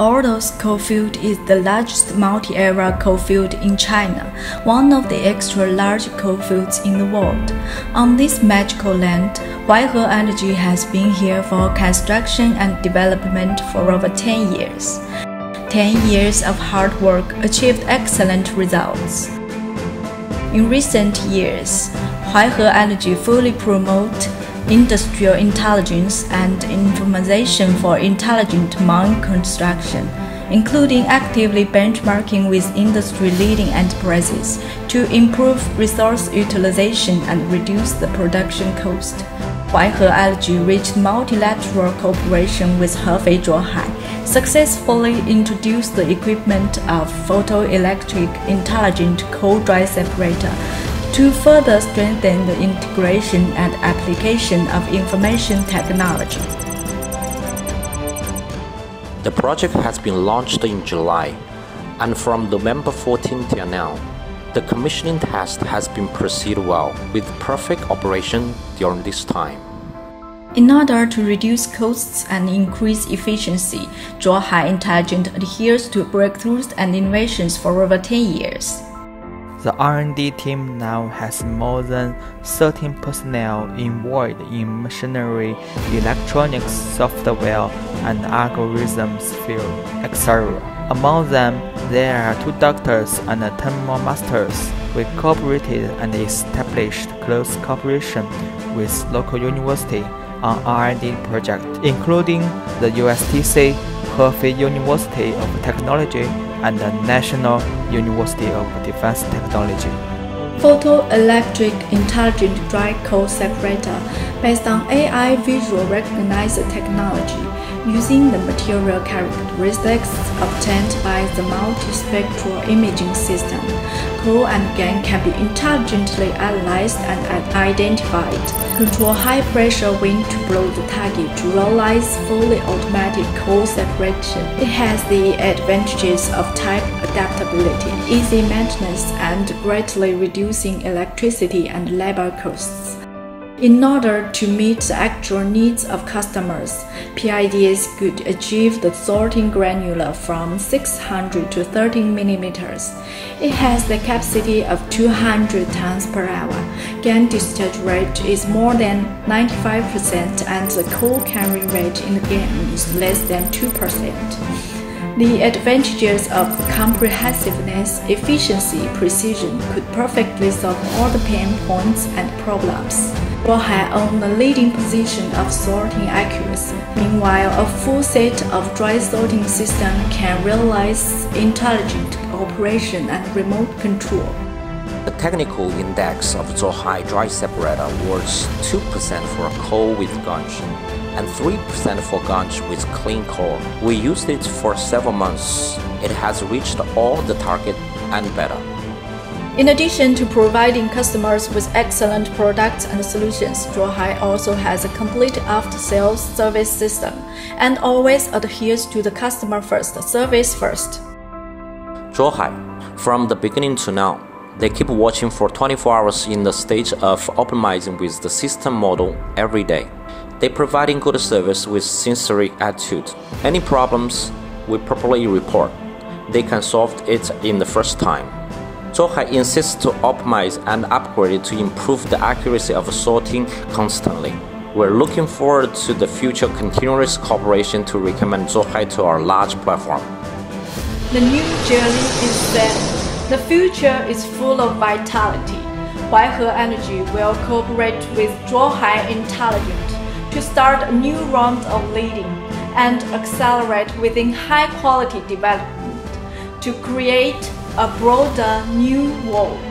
Ordos coalfield is the largest multi-area coalfield in China, one of the extra-large coalfields in the world. On this magical land, Huaihe Energy has been here for construction and development for over 10 years. 10 years of hard work achieved excellent results. In recent years, Huaihe Energy fully promote industrial intelligence and information for intelligent mine construction, including actively benchmarking with industry-leading enterprises to improve resource utilization and reduce the production cost. Huaihe Energy reached multilateral cooperation with Hefei Zhuohai, successfully introduced the equipment of photoelectric intelligent coal dry separator to further strengthen the integration and application of information technology. The project has been launched in July, and from November 14 till now, the commissioning test has been proceeded well with perfect operation during this time. In order to reduce costs and increase efficiency, Zhuohai Intelligent adheres to breakthroughs and innovations for over 10 years. The R&D team now has more than 13 personnel involved in machinery, electronics, software, and algorithms field, etc. Among them, there are two doctors and 10 more masters. We cooperated and established close cooperation with local university on R&D project, including the USTC, Hefei University of Technology, and the National University of Defense Technology. Photoelectric Intelligent Dry Coal Separator based on AI visual recognizer technology using the material characteristics obtained by the multispectral imaging system. Coal and gangue can be intelligently analyzed and identified. Control high pressure wind to blow the target to realize fully automatic coal separation. It has the advantages of type adaptability, easy maintenance, and greatly reducing electricity and labor costs. In order to meet the actual needs of customers, PIDS could achieve the sorting granular from 600 to 13 millimeters. It has the capacity of 200 tons per hour. Gangue discharge rate is more than 95% and the coal carrying rate in the gangue is less than 2%. The advantages of comprehensiveness, efficiency, precision could perfectly solve all the pain points and problems. Zhuohai own the leading position of sorting accuracy. Meanwhile, a full set of dry sorting system can realize intelligent operation and remote control. The technical index of Zhuohai dry separator was 2% for coal with gangue and 3% for gangue with clean coal. We used it for several months. It has reached all the target and better. In addition to providing customers with excellent products and solutions, Zhuohai also has a complete after-sales service system and always adheres to the customer first, service first. Zhuohai, from the beginning to now, they keep watching for 24 hours in the stage of optimizing with the system model every day. They providing good service with sincere attitude. Any problems, we properly report. They can solve it in the first time. Zhuohai insists to optimize and upgrade to improve the accuracy of sorting constantly. We're looking forward to the future continuous cooperation to recommend Zhuohai to our large platform. The new journey is set. The future is full of vitality. Huaihe Energy will cooperate with Zhuohai Intelligent to start a new round of leading and accelerate within high quality development to create a broader new world.